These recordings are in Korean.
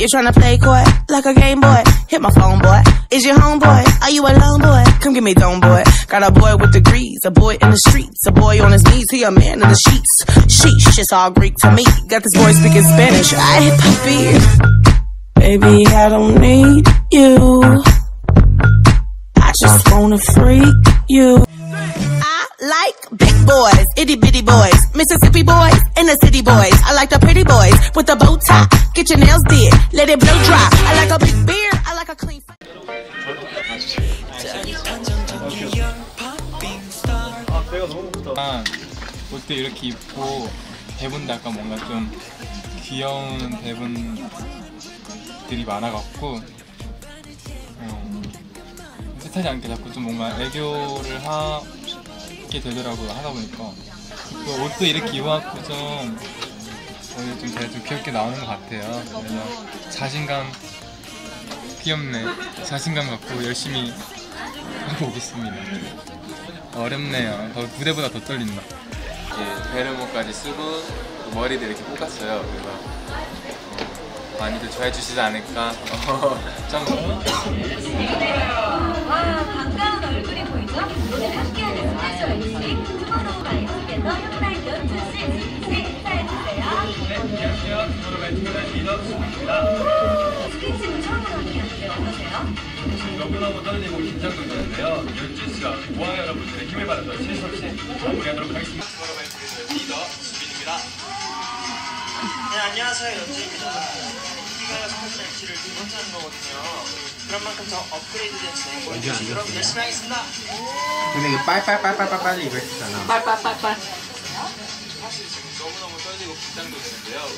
You tryna play coy like a game boy? Hit my phone, boy. Is your homeboy? Are you alone, boy? Come give me dome, boy. Got a boy with degrees, a boy in the streets, a boy on his knees, he a man in the sheets. Sheesh, it's all Greek to me. Got this boy speaking Spanish. I hit puppy. Baby, I don't need you. I just wanna freak you. Like big boys, itty bitty boys, Mississippi boys, the city boys. I like the pretty boys with the bow tie. Get your nails did, let it blow dry. I like a big beard, I like a clean. 아, 옷도 이렇게 입고 대본도 약간 뭔가 좀 귀여운 대본들이 많아갖고 어, 뜻하지 않게 자꾸 좀 뭔가 애교를 하 게 되더라고요 하다 보니까 또 옷도 이렇게 입어갖고 좀 오늘 좀 제가 좀 귀엽게 나오는 것 같아요 그래서 자신감 귀엽네 자신감 갖고 열심히 하고 오겠습니다 어렵네요. 더, 무대보다 더 떨린다. 이렇게 베르모까지 쓰고 또 머리도 이렇게 볶았어요. 그래서 어, 많이들 좋아해 주시지 않을까. 좀 너무너무 떨리고 긴장도 되는데요. 연준 씨와 모아 여러분들의 힘을 받아서 실수 없이 마무리하도록 하겠습니다. 리더 수빈입니다. 네, 안녕하세요. 연준입니다. 우리가 스페셜 MC를 두 번째 하는 거거든요. 그런 만큼 더 업그레이드된 진행 보여주시 여러분 열심히 하겠습니다. 근데 이거 빨빨빨빨빨빨 이거 했잖아. 사실 지금 너무너무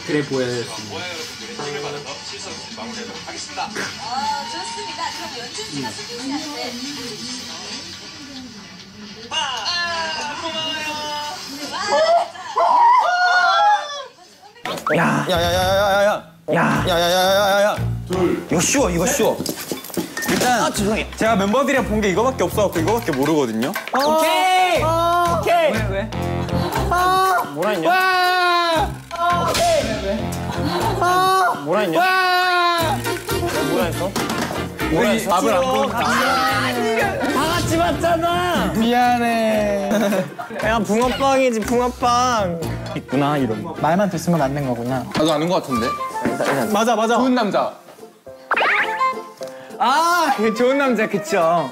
그래 보여요. 모아 여러분들의 힘을 받아서 실수 없이 마무리하도록 하겠습니다. 어 좋습니다 그럼 연주씨가 스피치한테 야야야야야야야 야 야야야야야 이거 쉬워 이거 쉬워. 일단 아 죄송해요. 제가 멤버들이랑 본 게 이거밖에 없어갖고 이거밖에 모르거든요. 오케이. 오케이. 왜 왜? 뭐라 했냐? 뭐라 했냐? 뭐라 했어? 뭐라 했어? 밥을 안 먹었다 다 같이 봤잖아 미안해 야 붕어빵이지 붕어빵 있구나 이런 말만 됐으면 맞는 거구나. 나도 아는 것 같은데. 맞아 맞아 좋은 남자. 아, 그 좋은 남자 그쵸?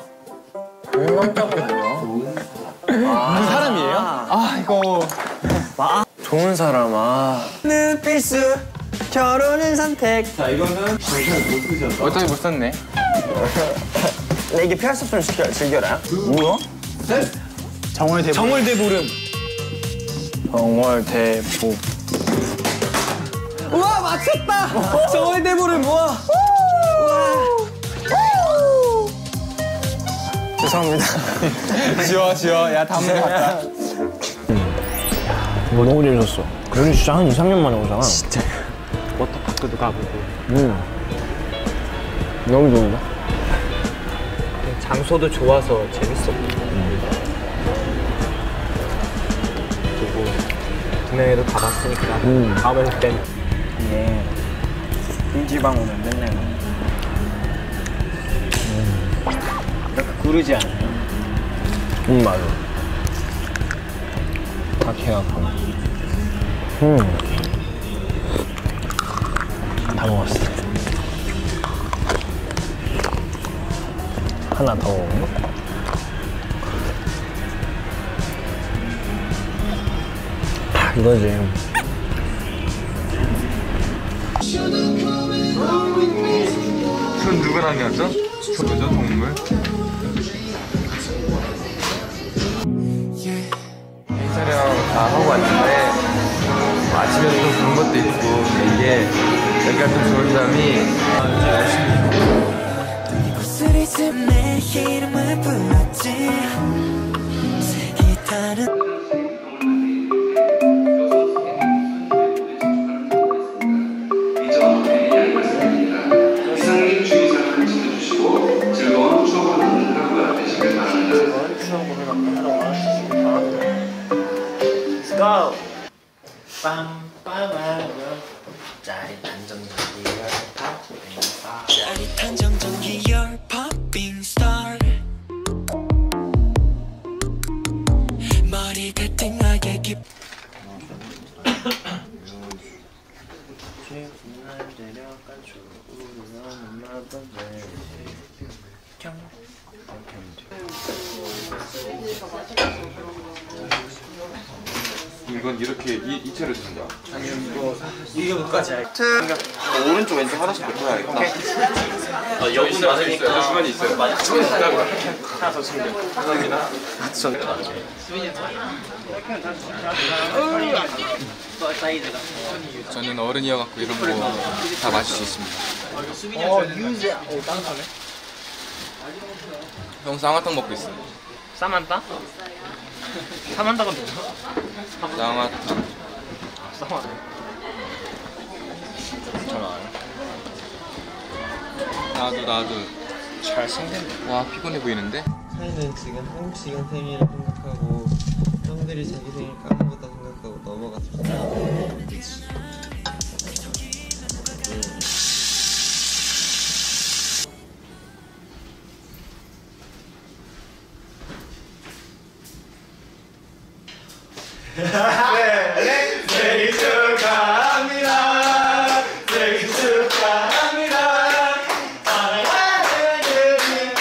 좋은 남자가 뭐야? 그 사람이에요? 아, 이거 좋은 사람 아. 는 필수 결혼은 선택. 자, 이거는 어차피 못 썼네. 내게 피할 수 없으면 즐겨, 즐겨라. 뭐야? 정월 대보. 정월대보름. 정월대보. 우와 맞췄다. 정월대보름 우와. 죄송합니다. 지워 지워. 야 다음 거 갔다. 이거 너무 재밌었어. 여기 진짜 한 2, 3년 만에 오잖아. 진짜. 워터파크도 가보고. 응. 너무 좋은데? 장소도 좋아서 재밌었고. 그리고 분명히도 가봤으니까 음. 다음에 땐 이게 인지방 오면 맨날 이렇게 구르지 않아요. 응, 맞아. 딱 해갖고. 음. 다 먹었어. 하나 더. 아, 이거지. 손 누구랑 했죠? 저거죠 동물. 여기가 좀 좋은 점이 쓰리즘 내이 짜릿한 정전기 열팝빙 스타 짜릿한 정전기 열팝빙 스타 머리 가팅하게 깊 경경 이건 이렇게 이, 이 채로 준다. 이거까지 할. 오른쪽 왼쪽 하나씩 붙어야겠다. 아, 여분이 많으니까 주머니 있어요. 하나 더 챙겨. 저는 어른이어 갖고 이런 거 다 마실 수 있습니다. 어 유즈 어 딴사네 형 쌍화탕 먹고 있어. 사만타? 사만타가 뭐야? 사만타 잘 알아. 나도 나도. 잘생겼네 와 피곤해 보이는데? 사이는 지금 한국 시간 생일을 생각하고 형들이 자기 생일 까먹었다 생각하고 넘어갔습니다. 생일 축하합니다. 생일 축하합니다.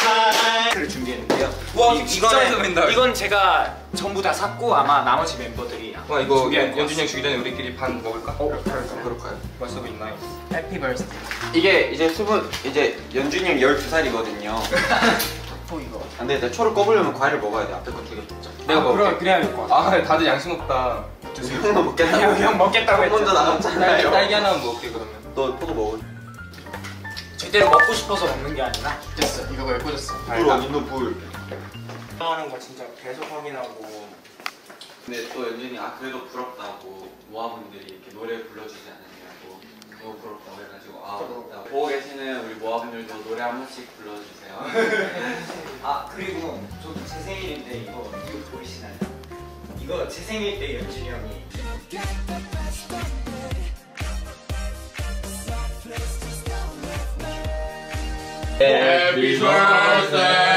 사랑하는 준비했는데요. 와 이- 직장에서 맨날. 이건 제가 전부 다 샀고 아마 나머지 멤버들이 와 이거 준비할 것 연준이 형 주기 전에 우리끼리 반 먹을까? 어 그럴까? 그럴까요? 벌써 있나요? 해피 버스데이. 이게 이제 수분 이제 연준이 형 12살이거든요. 또 이거. 근데 내 초를 꺼보려면 과일을 먹어야 돼. 앞에 거두 개. 내가 먹을게. 그래 그래야 될 것 같아. 아 다들 양심 없다. 형도 먹겠다고. 형, 형 먹겠다고 형 먼저 했잖아. 딸기, 나갔잖아요. 딸기 하나만 먹을게 그러면. 너 포도 먹어. 제대로 먹고 싶어서 먹는 게 아니라 됐어. 이거 왜 꽂았어? 불 있는 불. 하는 거 진짜 계속 확인하고. 근데 또 연준이 아 그래도 부럽다고 모아분들이 이렇게 노래 불러주지 않느냐고 너무 부럽다고 해가지고 아 부럽다. 보고 계시는 우리 모아분들도 노래 한 번씩 불러주세요. 아 그리고 저도 제 생일인데 이거 이거 보이시나요? 이거 제 생일 때 연준이 형이 Happy birthday